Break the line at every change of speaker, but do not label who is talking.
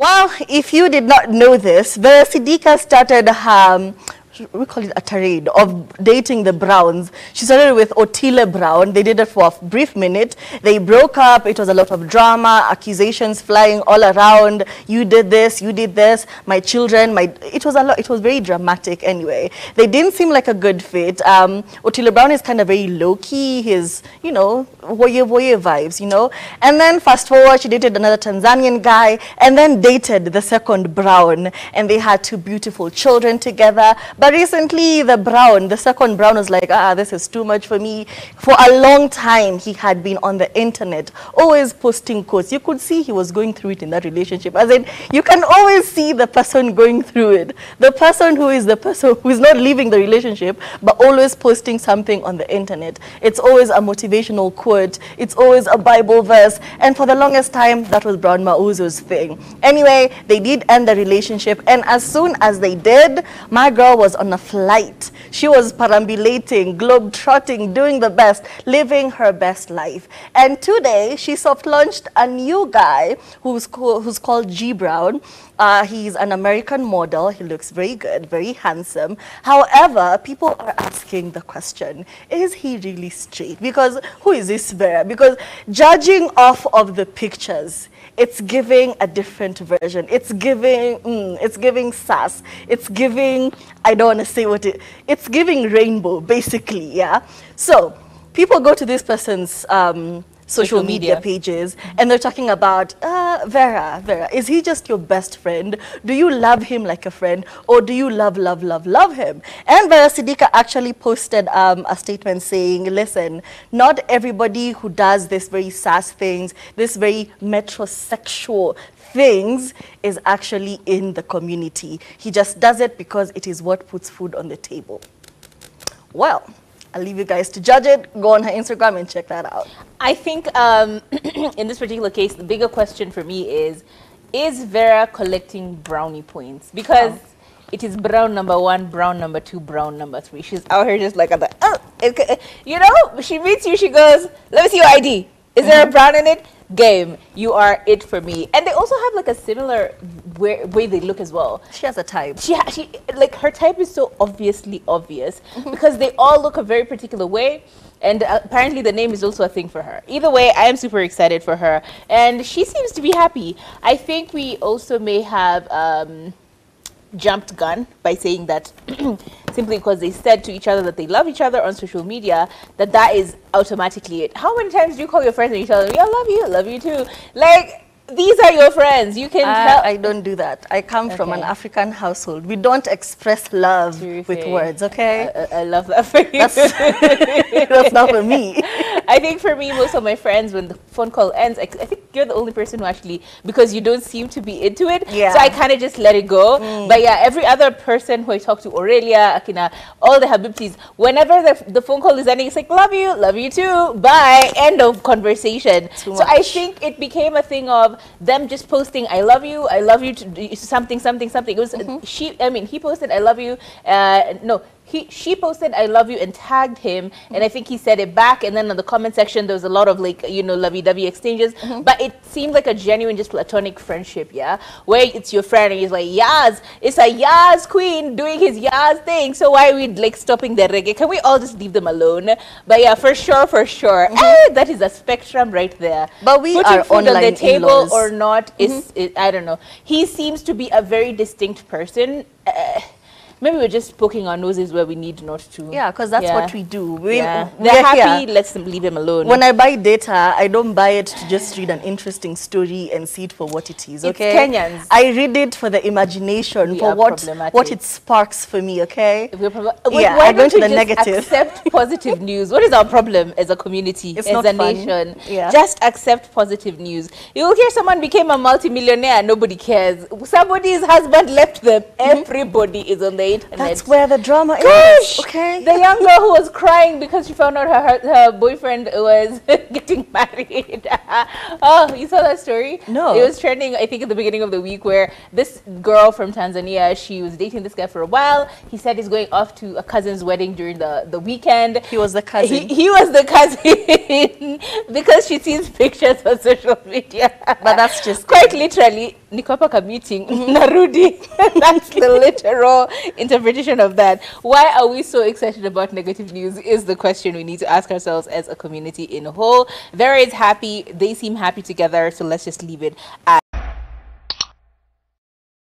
Well, if you did not know this, the Sidika started um, we call it a tirade of dating the Browns. She started with Otile Brown. They did it for a brief minute. They broke up. It was a lot of drama, accusations flying all around. You did this, you did this, my children, my... It was a lot, it was very dramatic anyway. They didn't seem like a good fit. Um, Otile Brown is kind of very low-key. His, you know, voye voye vibes, you know. And then fast forward, she dated another Tanzanian guy and then dated the second Brown. And they had two beautiful children together. But recently, the Brown, the second Brown was like, ah, this is too much for me. For a long time, he had been on the internet, always posting quotes. You could see he was going through it in that relationship. As in, you can always see the person going through it. The person who is the person who is not leaving the relationship, but always posting something on the internet. It's always a motivational quote. It's always a Bible verse. And for the longest time, that was Brown Mauzo's thing. Anyway, they did end the relationship. And as soon as they did, my girl was on a flight. She was perambulating, globe-trotting, doing the best, living her best life. And today, she soft-launched a new guy who's, co who's called G Brown. Uh, he's an American model. He looks very good, very handsome. However, people are asking the question, is he really straight? Because who is this Vera? Because judging off of the pictures, it's giving a different version. It's giving, mm, it's giving sass. It's giving, I don't want to say what it, it's giving rainbow, basically, yeah? So, people go to this person's um, social, media. media. pages and they're talking about uh, Vera, Vera, is he just your best friend? Do you love him like a friend or do you love, love, love, love him? And Vera Sidika actually posted um, a statement saying, listen, not everybody who does this very sass things, this very metrosexual things is actually in the community. He just does it because it is what puts food on the table. Well, I'll leave you guys to judge it. Go on her Instagram and check that out.
I think um, in this particular case, the bigger question for me is, is Vera collecting brownie points? Because oh. it is brown number one, brown number two, brown number three. She's out here just like, at the, oh, it, you know, she meets you, she goes, let me see your ID. Is there a mm-hmm. brown in it? Game. You are it for me. And they also have like a similar way, way they look as well.
She has a type.
She, she like her type is so obviously obvious because they all look a very particular way. And uh, apparently the name is also a thing for her. Either way, I am super excited for her. And she seems to be happy. I think we also may have um, jumped gun by saying that simply because they said to each other that they love each other on social media, that that is automatically it. How many times do you call your friends and you tell them, I love you, I love you too? Like, these are your friends. You can uh, tell.
I don't do that. I come okay. from an African household. We don't express love Terrific. with words, okay?
I, I, love that for you.
That's, that's not for me.
I think for me, most of my friends, when the phone call ends, I, I, think you're the only person who actually, because you don't seem to be into it. Yeah. So I kind of just let it go. Mm. But yeah, every other person who I talk to, Aurelia, Akina, all the Habibtis, whenever the, the phone call is ending, it's like, love you, love you too, bye, end of conversation. So. I think it became a thing of, them just posting I love you, I love you to something, something, something. It was mm -hmm. she. I mean, he posted I love you. Uh, no, he, she posted I love you and tagged him and I think he said it back and then in the comment section there was a lot of like you know lovey-dovey exchanges mm -hmm. but it seemed like a genuine just platonic friendship yeah? Where it's your friend and he's like Yaz it's a Yaz queen doing his Yaz thing so why are we like stopping the reggae? Can we all just leave them alone? But yeah for sure for sure. Mm -hmm. eh, that is a spectrum right there.
But we Putting are food on the table
or not is, mm-hmm. is, I don't know. He seems to be a very distinct person. Uh, maybe we're just poking our noses where we need not to.
Yeah, because that's yeah. what we do. We,
yeah. They're happy, here. let's leave them alone.
When I buy data, I don't buy it to just read an interesting story and see it for what it is, okay?
It's Kenyans.
I read it for the imagination, we for what, what it sparks for me, okay?
We're yeah, why I go to the negative. accept positive news? What is our problem as a community, it's as a fun. nation? Yeah. Just accept positive news. You will hear someone became a multimillionaire, and nobody cares. Somebody's husband left them, mm-hmm. everybody is on the
That's where the drama
Gosh,
is. Okay.
The young girl who was crying because she found out her her, her boyfriend was getting married. oh, you saw that story?
No.
It was trending, I think, at the beginning of the week where this girl from Tanzania, she was dating this guy for a while. He said he's going off to a cousin's wedding during the, the weekend.
He was the cousin.
He, he was the cousin because she sees pictures on social media.
But that's just
quite literally niko ka meeting narudi. That's the literal interpretation of that. Why are we so excited about negative news is the question we need to ask ourselves as a community in a whole. Vera is happy they seem happy together so let's just leave it at